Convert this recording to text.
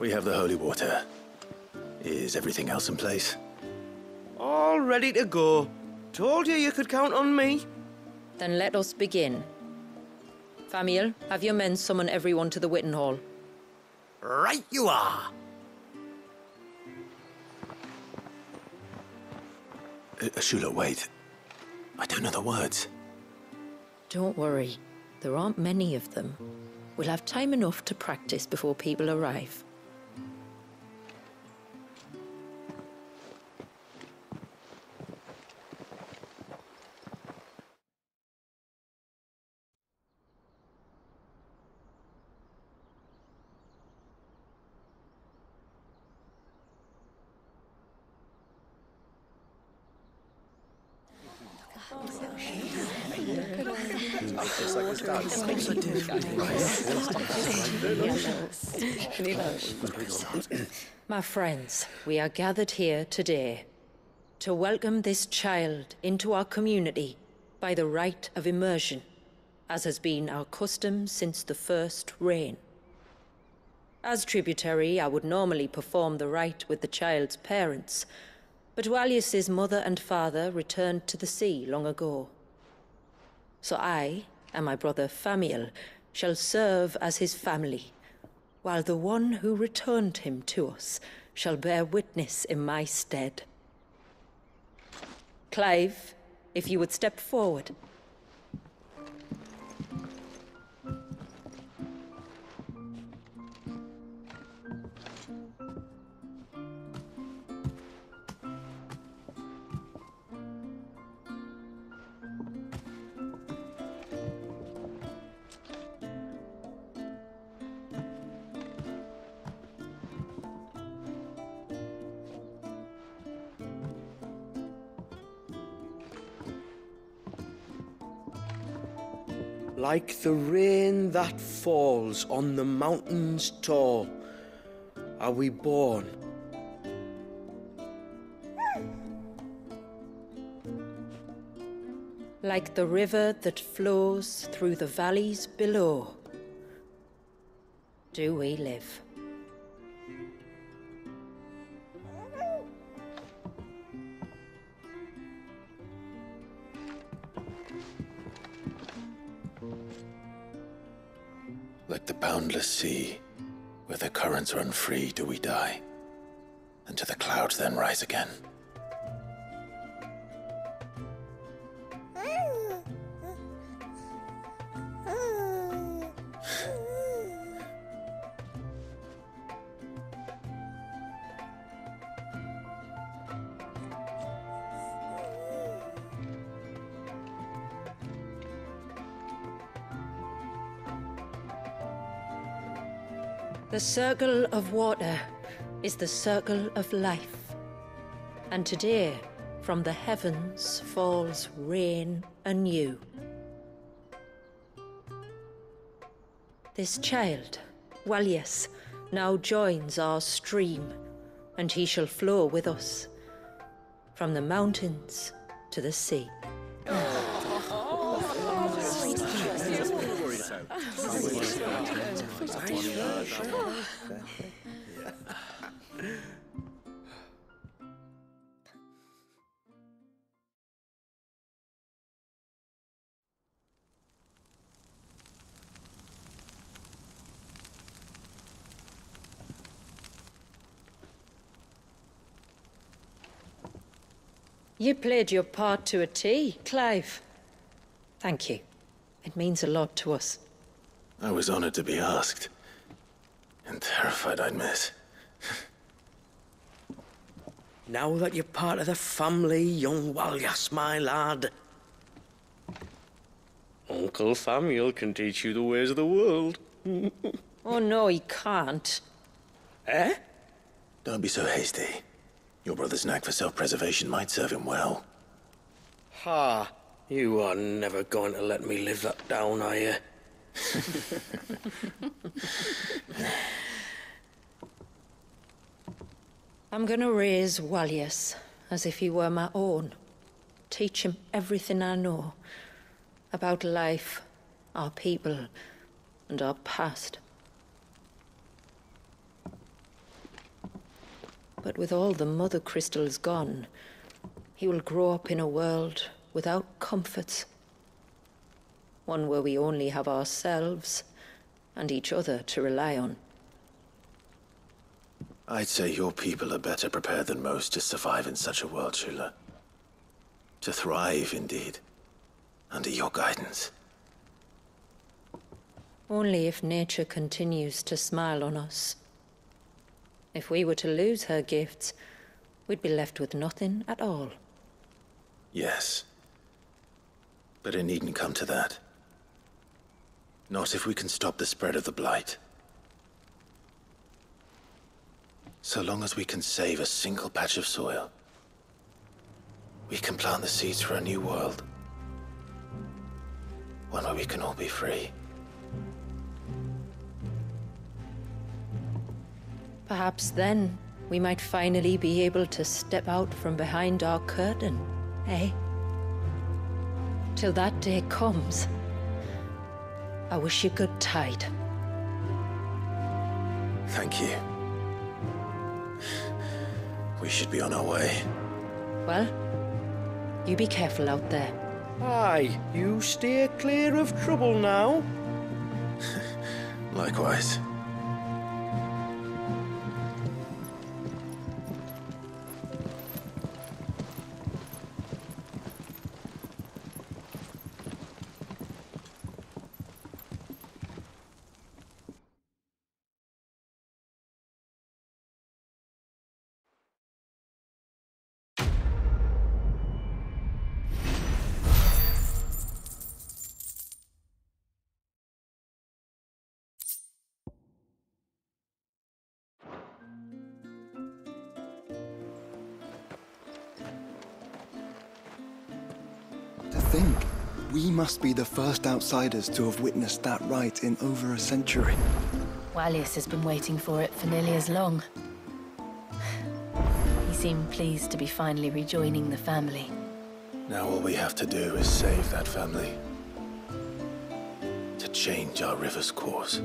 We have the holy water. Is everything else in place? All ready to go. Told you you could count on me. Then let us begin. Famiel, have your men summon everyone to the Witten Hall. Right you are. Uh, Shula, wait. I don't know the words. Don't worry, there aren't many of them. We'll have time enough to practice before people arrive. My friends, we are gathered here today to welcome this child into our community by the rite of immersion, as has been our custom since the first reign. As tributary, I would normally perform the rite with the child's parents, but Walius's mother and father returned to the sea long ago. So I and my brother Famiel shall serve as his family, while the one who returned him to us shall bear witness in my stead. Clive, if you would step forward. Like the rain that falls on the mountains tall, are we born. Like the river that flows through the valleys below, do we live. Like the boundless sea, where the currents run free, do we die, and to the clouds then rise again. The circle of water is the circle of life. And today, from the heavens falls rain anew. This child, Walius, now joins our stream, and he shall flow with us from the mountains to the sea. You played your part to a T, Clive. Thank you. It means a lot to us. I was honored to be asked. And terrified I'd miss. Now that you're part of the family, young Walius, my lad. Uncle Famiel can teach you the ways of the world. Oh no, he can't. Eh? Don't be so hasty. Your brother's knack for self-preservation might serve him well. Ha! You are never going to let me live that down, are you? I'm gonna raise Walius as if he were my own. Teach him everything I know about life, our people, and our past. But with all the mother crystals gone, he will grow up in a world without comforts. One where we only have ourselves and each other to rely on. I'd say your people are better prepared than most to survive in such a world, Shula. To thrive, indeed, under your guidance. Only if nature continues to smile on us. If we were to lose her gifts, we'd be left with nothing at all. Yes. But it needn't come to that. Not if we can stop the spread of the Blight. So long as we can save a single patch of soil, we can plant the seeds for a new world. One where we can all be free. Perhaps then we might finally be able to step out from behind our curtain, eh? Till that day comes, I wish you good tide. Thank you. We should be on our way. Well, you be careful out there. Aye, you steer clear of trouble now. Likewise. Think, we must be the first outsiders to have witnessed that rite in over a century. Walius has been waiting for it for nearly as long. He seemed pleased to be finally rejoining the family. Now all we have to do is save that family. To change our river's course.